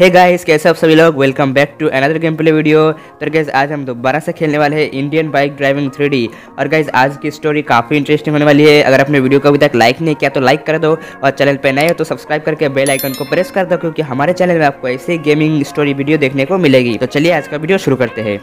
Hey guys कैसे आप सभी लोग? Welcome back to another game play video तो गाइस आज हम दोबारा से खेलने वाले हैं इंडियन बाइक ड्राइविंग थ्री और गाइस आज की स्टोरी काफ़ी इंटरेस्टिंग होने वाली है। अगर आपने वीडियो को अभी तक लाइक नहीं किया तो लाइक कर दो। और चैनल पर नए हो तो सब्सक्राइब करके बेल आइकन को प्रेस कर दो, क्योंकि हमारे चैनल में आपको ऐसे गेमिंग स्टोरी वीडियो देखने को मिलेगी। तो चलिए आज का वीडियो शुरू करते हैं।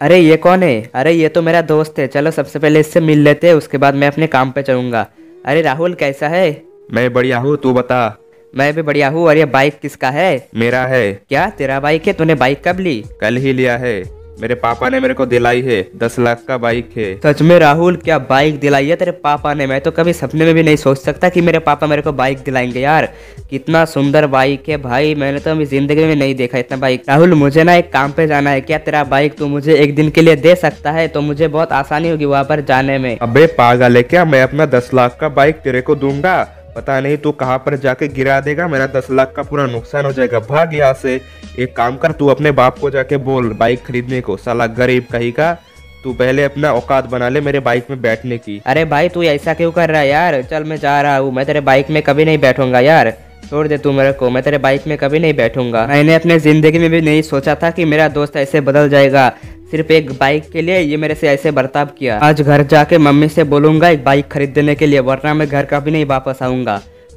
अरे, ये कौन है? अरे, ये तो मेरा दोस्त है। चलो सबसे पहले इससे मिल लेते हैं, उसके बाद मैं अपने काम पे चलूँगा। अरे, राहुल कैसा है? मैं बढ़िया हूँ, तू बता। मैं भी बढ़िया हूँ और ये बाइक किसका है? मेरा है। क्या तेरा बाइक है? तूने बाइक कब ली? कल ही लिया है। मेरे पापा ने मेरे को दिलाई है। दस लाख का बाइक है। सच में राहुल क्या बाइक दिलाई है तेरे पापा ने? मैं तो कभी सपने में भी नहीं सोच सकता कि मेरे पापा मेरे को बाइक दिलाएँगे यार। कितना सुंदर बाइक है भाई। मैंने तो अभी ज़िंदगी में नहीं देखा इतना बाइक राहुल मुझे ना एक काम पे जाना है। क्या तेरा बाइक तू मुझे एक दिन के लिए दे सकता है? तो मुझे बहुत आसानी होगी वहाँ पर जाने में। अबे पागल है क्या? मैं अपना दस लाख का बाइक तेरे को दूँगा। पता नहीं तू कहाँ पर जाके गिरा देगा मेरा दस लाख का पूरा नुकसान हो जाएगा। भाग यहाँ से। एक काम कर तू अपने बाप को जाके बोल बाइक खरीदने को। साला गरीब कहीं का तू पहले अपना औकात बना ले मेरे बाइक में बैठने की। अरे भाई तू ऐसा क्यों कर रहा है यार? चल मैं जा रहा हूँ मैं तेरे बाइक में कभी नहीं बैठूँगा यार। छोड़ दे तू मेरे को मैं तेरे बाइक में कभी नहीं बैठूँगा। मैंने अपने ज़िंदगी में भी नहीं सोचा था कि मेरा दोस्त ऐसे बदल जाएगा। सिर्फ़ एक बाइक के लिए ये मेरे से ऐसे बर्ताव किया। आज घर जाके मम्मी से बोलूँगा एक बाइक खरीद देने के लिए वरना मैं घर कभी नहीं वापस आऊँगा।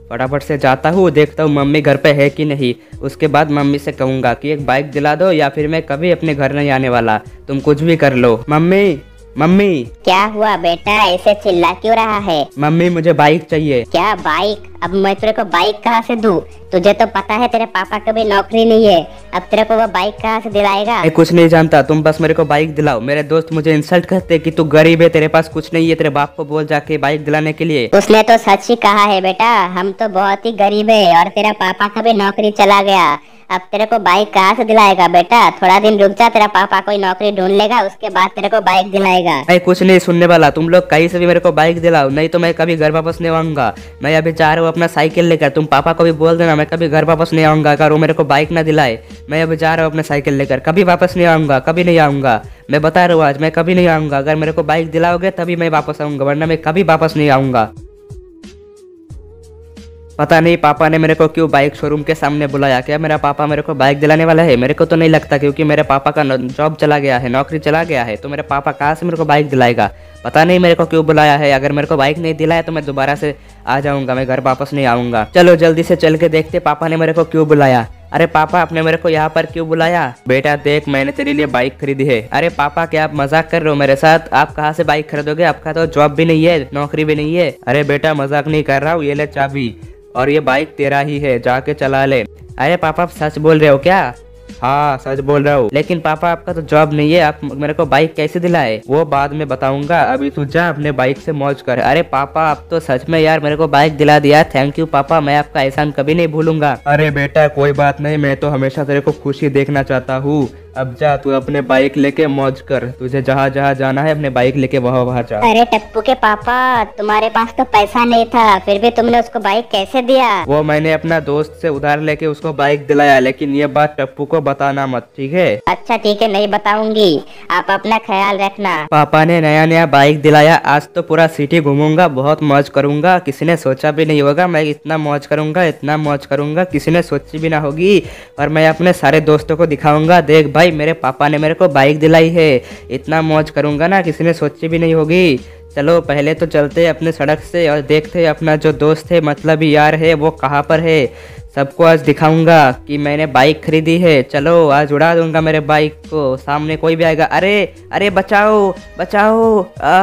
फटाफट से जाता हूँ देखता हूँ मम्मी घर पे है कि नहीं। उसके बाद मम्मी से कहूँगा कि एक बाइक दिला दो या फिर मैं कभी अपने घर नहीं आने वाला। तुम कुछ भी कर लो। Mummy mummy. क्या हुआ बेटा? ऐसे चिल्ला क्यों रहा है? मम्मी मुझे बाइक चाहिए। क्या बाइक अब मैं तेरे को बाइक कहाँ से दूँ? तुझे तो पता है तेरे पापा को भी नौकरी नहीं है। अब तेरे को वो बाइक कहाँ से दिलाएगा? मैं कुछ नहीं जानता तुम बस मेरे को बाइक दिलाओ। मेरे दोस्त मुझे इंसल्ट करते कि तू गरीब है तेरे पास कुछ नहीं है तेरे बाप को बोल जाके बाइक दिलाने के लिए। उसने तो सच ही कहा है बेटा हम तो बहुत ही गरीब है और तेरा पापा का भी नौकरी चला गया। अब तेरे को बाइक कहाँ से दिलाएगा बेटा? थोड़ा दिन रुक जा, तेरा पापा कोई नौकरी ढूंढ लेगा, उसके बाद तेरे को बाइक दिलाएगा। मैं कुछ नहीं सुनने वाला, तुम लोग कहीं से भी मेरे को बाइक दिलाओ, नहीं तो मैं कभी घर वापस नहीं आऊँगा। मैं अभी जा रहा हूँ अपना साइकिल लेकर, तुम पापा को भी बोल देना, मैं कभी घर वापस नहीं आऊँगा, अगर वो मेरे को बाइक ना दिलाए। मैं अभी जा रहा हूँ अपना साइकिल लेकर, कभी वापस नहीं आऊँगा, कभी नहीं आऊँगा। मैं बता रहा हूँ आज, मैं कभी नहीं आऊँगा, अगर मेरे को बाइक दिलाओगे तभी मैं वापस आऊँगा, वरना मैं कभी वापस नहीं आऊँगा। पता नहीं, पापा ने मेरे को क्यों बाइक शोरूम के सामने बुलाया? क्या मेरा पापा मेरे को बाइक दिलाने वाला है? मेरे को तो नहीं लगता क्योंकि मेरे पापा का जॉब चला गया है, नौकरी चला गया है तो मेरे पापा कहाँ से मेरे को बाइक दिलाएगा? पता नहीं मेरे को क्यों बुलाया है। अगर मेरे को बाइक नहीं दिलाया तो मैं दोबारा से आ जाऊँगा, मैं घर वापस नहीं आऊँगा। चलो, जल्दी से चल के देखते पापा ने मेरे को क्यों बुलाया। अरे पापा, आपने मेरे को यहाँ पर क्यों बुलाया? बेटा, देख, मैंने तेरे लिए बाइक खरीदी है। अरे पापा, क्या आप मज़ाक कर रहे हो मेरे साथ? आप कहाँ से बाइक खरीदोगे? आपका तो जॉब भी नहीं है, नौकरी भी नहीं है। अरे बेटा, मज़ाक नहीं कर रहा हूँ, ये ले चाबी। और ये बाइक तेरा ही है जाके चला ले। अरे पापा आप सच बोल रहे हो क्या? हाँ सच बोल रहा हूँ। लेकिन पापा आपका तो जॉब नहीं है आप मेरे को बाइक कैसे दिलाए? वो बाद में बताऊँगा अभी तू जा अपने बाइक से मौज कर। अरे पापा आप तो सच में यार मेरे को बाइक दिला दिया थैंक यू पापा मैं आपका एहसान कभी नहीं भूलूँगा। अरे बेटा कोई बात नहीं मैं तो हमेशा तेरे को खुशी देखना चाहता हूँ। अब जा तू अपने बाइक लेके मौज कर। तुझे जहाँ जहाँ जाना है अपने बाइक लेके वहाँ वहाँ जा। अरे टप्पू के पापा तुम्हारे पास तो पैसा नहीं था फिर भी तुमने उसको बाइक कैसे दिया? वो मैंने अपना दोस्त से उधार लेके उसको बाइक दिलाया लेकिन ये बात टप्पू को बताना मत ठीक है? अच्छा ठीक है नहीं बताऊँगी। आप अपना ख्याल रखना। पापा ने नया नया बाइक दिलाया। आज तो पूरा सिटी घूमूँगा बहुत मौज करूँगा। किसी ने सोचा भी नहीं होगा मैं इतना मौज करूँगा इतना मौज करूँगा। किसी ने सोची भी ना होगी और मैं अपने सारे दोस्तों को दिखाऊँगा। देख भाई भाई मेरे पापा ने मेरे को बाइक दिलाई है। इतना मौज करूँगा ना किसी ने सोची भी नहीं होगी। चलो पहले तो चलते अपने सड़क से और देखते अपना जो दोस्त है मतलब यार है वो कहाँ पर है। सबको आज दिखाऊँगा कि मैंने बाइक खरीदी है। चलो आज उड़ा दूँगा मेरे बाइक को। सामने कोई भी आएगा अरे अरे बचाओ बचाओ आ...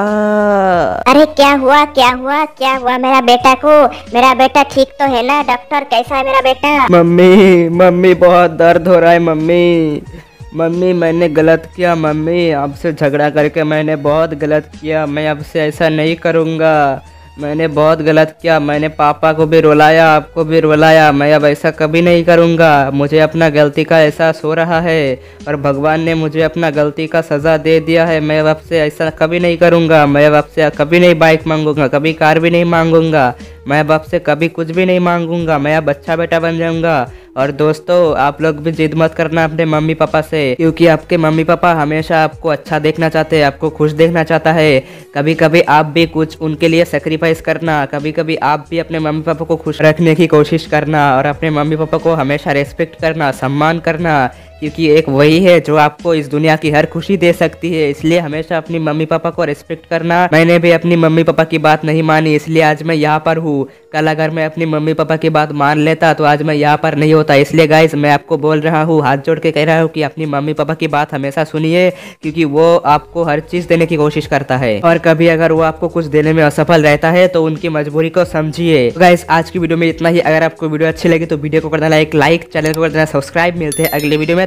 अरे क्या हुआ क्या हुआ क्या हुआ मेरा बेटा को? मेरा बेटा ठीक तो है ना डॉक्टर? कैसा है मेरा बेटा? मम्मी मम्मी बहुत दर्द हो रहा है मम्मी। मम्मी, मैंने गलत किया। मम्मी, आपसे झगड़ा करके मैंने बहुत गलत किया। मैं आपसे ऐसा नहीं करूँगा। मैंने बहुत गलत किया। मैंने पापा को भी रुलाया, आपको भी रुलाया। मैं अब ऐसा कभी नहीं करूँगा। मुझे अपना गलती का एहसास हो रहा है और भगवान ने मुझे अपना गलती का सज़ा दे दिया है। मैं अब आपसे ऐसा कभी नहीं करूँगा। मैं अब आपसे कभी नहीं बाइक मांगूँगा, कभी कार भी नहीं मांगूँगा। मैं अब आपसे कभी कुछ भी नहीं मांगूँगा। मैं अब अच्छा बेटा बन जाऊँगा। और दोस्तों, आप लोग भी जिद मत करना अपने मम्मी पापा से, क्योंकि आपके मम्मी पापा हमेशा आपको अच्छा देखना चाहते हैं, आपको खुश देखना चाहता है। कभी कभी आप भी कुछ उनके लिए सेक्रीफाइस करना कभी कभी आप भी अपने मम्मी पापा को खुश रखने की कोशिश करना, और अपने मम्मी पापा को हमेशा रेस्पेक्ट करना, सम्मान करना। क्योंकि एक वही है जो आपको इस दुनिया की हर खुशी दे सकती है। इसलिए हमेशा अपनी मम्मी पापा को रिस्पेक्ट करना। मैंने भी अपनी मम्मी पापा की बात नहीं मानी, इसलिए आज मैं यहाँ पर हूँ। कल अगर मैं अपनी मम्मी पापा की बात मान लेता तो आज मैं यहाँ पर नहीं होता। इसलिए गाइज़ मैं आपको बोल रहा हूँ, हाथ जोड़ के कह रहा हूँ कि अपनी मम्मी पापा की बात हमेशा सुनिए, क्योंकि वो आपको हर चीज़ देने की कोशिश करता है। और कभी अगर वो आपको कुछ देने में असफल रहता है तो उनकी मजबूरी को समझिए। गाइज़ आज की वीडियो में इतना ही। अगर आपको वीडियो अच्छी लगी तो वीडियो को कर देना एक लाइक चैनल को कर देना सब्सक्राइब मिलते हैं अगले वीडियो में।